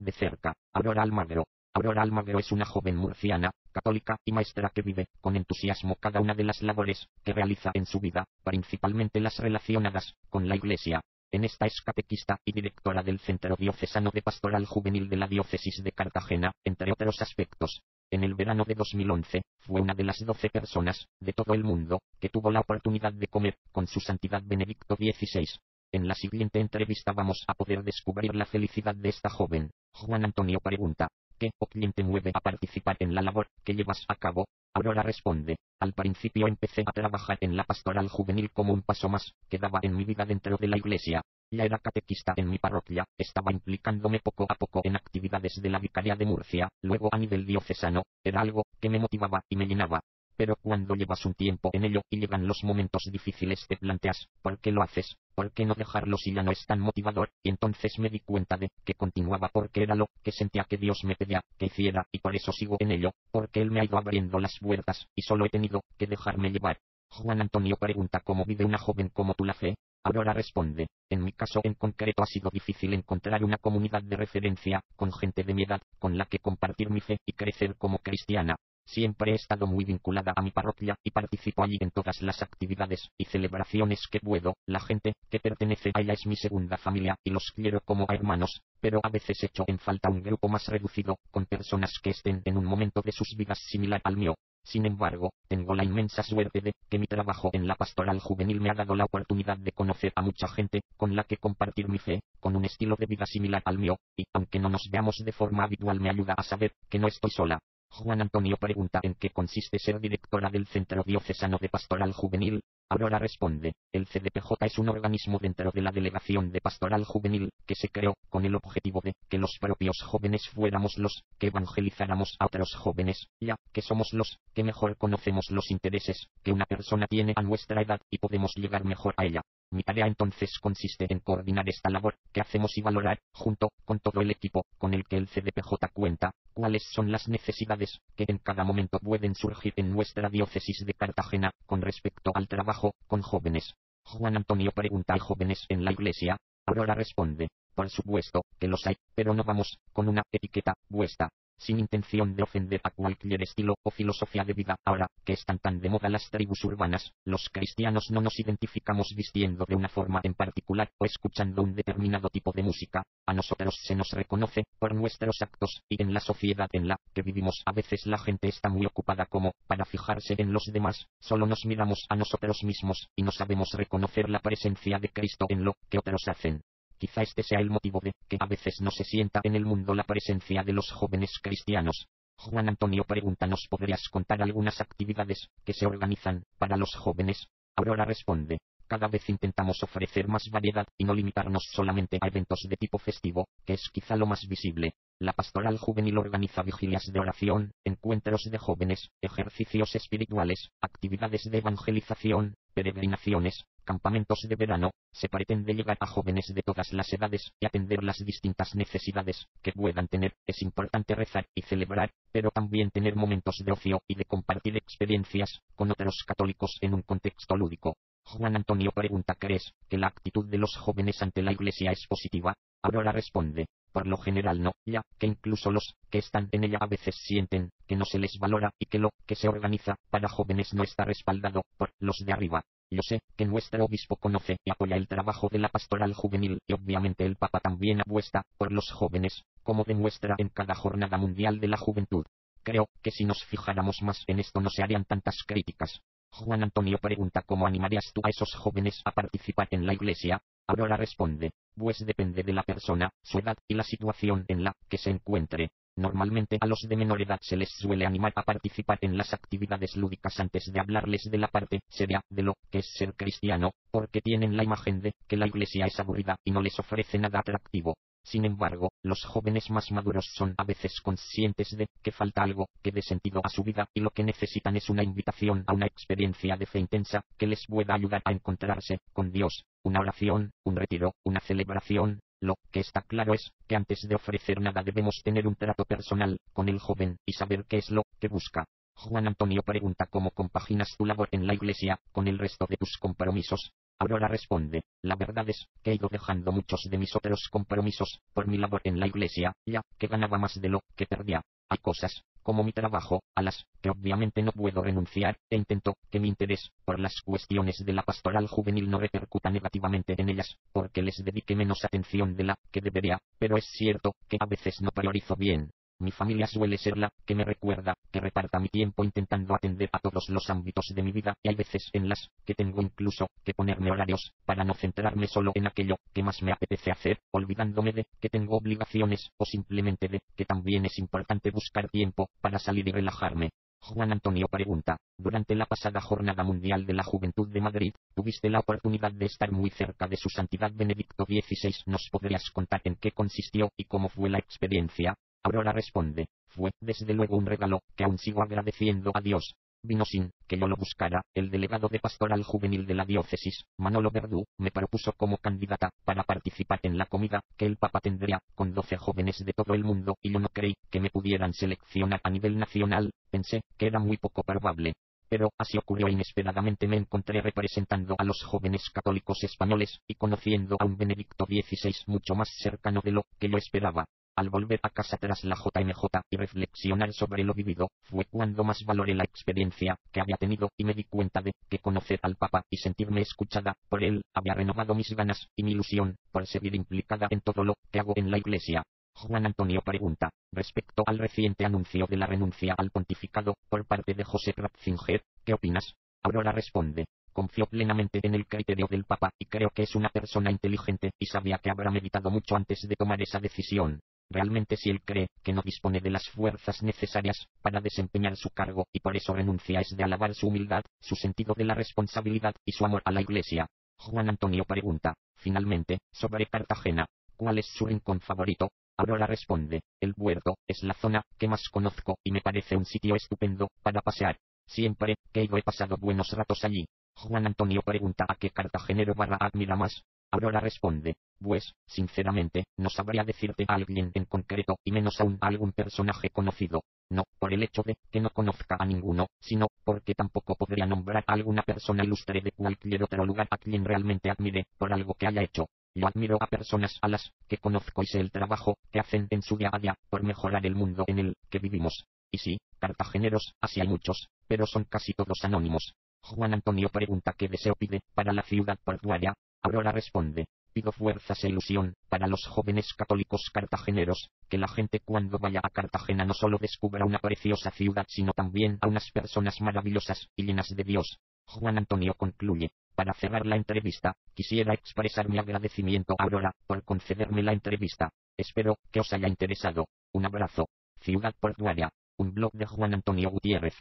de cerca, Aurora Almagro. Aurora Almagro es una joven murciana, católica y maestra que vive con entusiasmo cada una de las labores que realiza en su vida, principalmente las relacionadas con la Iglesia. En esta es catequista y directora del Centro Diocesano de Pastoral Juvenil de la Diócesis de Cartagena, entre otros aspectos. En el verano de 2011, fue una de las doce personas, de todo el mundo, que tuvo la oportunidad de comer con su santidad Benedicto XVI. En la siguiente entrevista vamos a poder descubrir la felicidad de esta joven. Juan Antonio pregunta, ¿qué o quién te mueve a participar en la labor que llevas a cabo? Aurora responde, al principio empecé a trabajar en la pastoral juvenil como un paso más que daba en mi vida dentro de la iglesia. Ya era catequista en mi parroquia, estaba implicándome poco a poco en actividades de la Vicaría de Murcia, luego a nivel diocesano, era algo que me motivaba y me llenaba. Pero cuando llevas un tiempo en ello y llegan los momentos difíciles te planteas, ¿por qué lo haces? ¿Por qué no dejarlo si ya no es tan motivador? Y entonces me di cuenta de que continuaba porque era lo que sentía que Dios me pedía que hiciera y por eso sigo en ello, porque Él me ha ido abriendo las puertas y solo he tenido que dejarme llevar. Juan Antonio pregunta cómo vive una joven como tú la fe, Aurora responde, en mi caso en concreto ha sido difícil encontrar una comunidad de referencia, con gente de mi edad, con la que compartir mi fe y crecer como cristiana. Siempre he estado muy vinculada a mi parroquia y participo allí en todas las actividades y celebraciones que puedo. La gente que pertenece a ella es mi segunda familia y los quiero como a hermanos, pero a veces echo en falta un grupo más reducido, con personas que estén en un momento de sus vidas similar al mío. Sin embargo, tengo la inmensa suerte de que mi trabajo en la pastoral juvenil me ha dado la oportunidad de conocer a mucha gente con la que compartir mi fe, con un estilo de vida similar al mío, y aunque no nos veamos de forma habitual me ayuda a saber que no estoy sola. Juan Antonio pregunta en qué consiste ser directora del Centro Diocesano de Pastoral Juvenil. Aurora responde, el CDPJ es un organismo dentro de la Delegación de Pastoral Juvenil, que se creó con el objetivo de que los propios jóvenes fuéramos los que evangelizáramos a otros jóvenes, ya que somos los que mejor conocemos los intereses que una persona tiene a nuestra edad y podemos llegar mejor a ella. Mi tarea entonces consiste en coordinar esta labor que hacemos y valorar, junto con todo el equipo con el que el CDPJ cuenta, cuáles son las necesidades que en cada momento pueden surgir en nuestra diócesis de Cartagena con respecto al trabajo con jóvenes. Juan Antonio pregunta a jóvenes en la iglesia. Aurora responde, por supuesto que los hay, pero no vamos con una etiqueta puesta sin intención de ofender a cualquier estilo o filosofía de vida. Ahora que están tan de moda las tribus urbanas, los cristianos no nos identificamos vistiendo de una forma en particular o escuchando un determinado tipo de música. A nosotros se nos reconoce por nuestros actos y en la sociedad en la que vivimos a veces la gente está muy ocupada como para fijarse en los demás, solo nos miramos a nosotros mismos y no sabemos reconocer la presencia de Cristo en lo que otros hacen. Quizá este sea el motivo de que a veces no se sienta en el mundo la presencia de los jóvenes cristianos. Juan Antonio pregunta, ¿nos podrías contar algunas actividades que se organizan para los jóvenes? Aurora responde, cada vez intentamos ofrecer más variedad y no limitarnos solamente a eventos de tipo festivo, que es quizá lo más visible. La pastoral juvenil organiza vigilias de oración, encuentros de jóvenes, ejercicios espirituales, actividades de evangelización, peregrinaciones, campamentos de verano, se pretende llegar a jóvenes de todas las edades y atender las distintas necesidades que puedan tener. Es importante rezar y celebrar, pero también tener momentos de ocio y de compartir experiencias con otros católicos en un contexto lúdico. Juan Antonio pregunta ¿crees que la actitud de los jóvenes ante la iglesia es positiva? Aurora responde, por lo general no, ya que incluso los que están en ella a veces sienten que no se les valora y que lo que se organiza para jóvenes no está respaldado por los de arriba. Yo sé que nuestro obispo conoce y apoya el trabajo de la pastoral juvenil y obviamente el Papa también apuesta por los jóvenes, como demuestra en cada jornada mundial de la juventud. Creo que si nos fijáramos más en esto no se harían tantas críticas. Juan Antonio pregunta cómo animarías tú a esos jóvenes a participar en la iglesia. Aurora responde, pues depende de la persona, su edad y la situación en la que se encuentre. Normalmente a los de menor edad se les suele animar a participar en las actividades lúdicas antes de hablarles de la parte seria de lo que es ser cristiano, porque tienen la imagen de que la iglesia es aburrida y no les ofrece nada atractivo. Sin embargo, los jóvenes más maduros son a veces conscientes de que falta algo que dé sentido a su vida y lo que necesitan es una invitación a una experiencia de fe intensa que les pueda ayudar a encontrarse con Dios, una oración, un retiro, una celebración. Lo que está claro es que antes de ofrecer nada debemos tener un trato personal con el joven y saber qué es lo que busca. Juan Antonio pregunta cómo compaginas tu labor en la iglesia con el resto de tus compromisos. Aurora responde, la verdad es que he ido dejando muchos de mis otros compromisos por mi labor en la iglesia, ya que ganaba más de lo que perdía. Hay cosas, como mi trabajo, a las que obviamente no puedo renunciar, e intento que mi interés por las cuestiones de la pastoral juvenil no repercuta negativamente en ellas, porque les dedique menos atención de la que debería, pero es cierto que a veces no priorizo bien mi familia suele ser la que me recuerda que reparta mi tiempo intentando atender a todos los ámbitos de mi vida y hay veces en las que tengo incluso que ponerme horarios para no centrarme solo en aquello que más me apetece hacer, olvidándome de que tengo obligaciones o simplemente de que también es importante buscar tiempo para salir y relajarme. Juan Antonio pregunta, durante la pasada Jornada Mundial de la Juventud de Madrid, tuviste la oportunidad de estar muy cerca de su Santidad Benedicto XVI. ¿Nos podrías contar en qué consistió y cómo fue la experiencia? Aurora responde, fue desde luego un regalo que aún sigo agradeciendo a Dios. Vino sin que yo lo buscara, el delegado de pastoral juvenil de la diócesis, Manolo Verdú, me propuso como candidata para participar en la comida que el Papa tendría con doce jóvenes de todo el mundo y yo no creí que me pudieran seleccionar a nivel nacional, pensé que era muy poco probable. Pero así ocurrió inesperadamente me encontré representando a los jóvenes católicos españoles y conociendo a un Benedicto XVI mucho más cercano de lo que yo esperaba. Al volver a casa tras la JMJ y reflexionar sobre lo vivido, fue cuando más valoré la experiencia que había tenido y me di cuenta de que conocer al Papa y sentirme escuchada por él había renovado mis ganas y mi ilusión por seguir implicada en todo lo que hago en la Iglesia. Juan Antonio pregunta, respecto al reciente anuncio de la renuncia al pontificado por parte de José Ratzinger, ¿qué opinas? Aurora responde, confío plenamente en el criterio del Papa y creo que es una persona inteligente y sabía que habrá meditado mucho antes de tomar esa decisión. Realmente si él cree que no dispone de las fuerzas necesarias para desempeñar su cargo y por eso renuncia es de alabar su humildad, su sentido de la responsabilidad y su amor a la Iglesia. Juan Antonio pregunta, finalmente, sobre Cartagena, ¿cuál es su rincón favorito? Aurora responde, el puerto, es la zona que más conozco y me parece un sitio estupendo para pasear. Siempre que he he pasado buenos ratos allí. Juan Antonio pregunta a qué cartagenero barra admira más. Aurora responde, pues, sinceramente, no sabría decirte a alguien en concreto, y menos aún a algún personaje conocido. No, por el hecho de que no conozca a ninguno, sino porque tampoco podría nombrar a alguna persona ilustre de cualquier otro lugar a quien realmente admire, por algo que haya hecho. Yo admiro a personas a las que conozco y sé el trabajo que hacen en su día a día por mejorar el mundo en el que vivimos. Y sí, cartageneros, así hay muchos, pero son casi todos anónimos. Juan Antonio pregunta qué deseo pide para la ciudad portuaria, Aurora responde, pido fuerzas e ilusión, para los jóvenes católicos cartageneros, que la gente cuando vaya a Cartagena no solo descubra una preciosa ciudad, sino también a unas personas maravillosas y llenas de Dios. Juan Antonio concluye, para cerrar la entrevista, quisiera expresar mi agradecimiento a Aurora por concederme la entrevista. Espero que os haya interesado. Un abrazo. Ciudad Portuaria. Un blog de Juan Antonio Gutiérrez.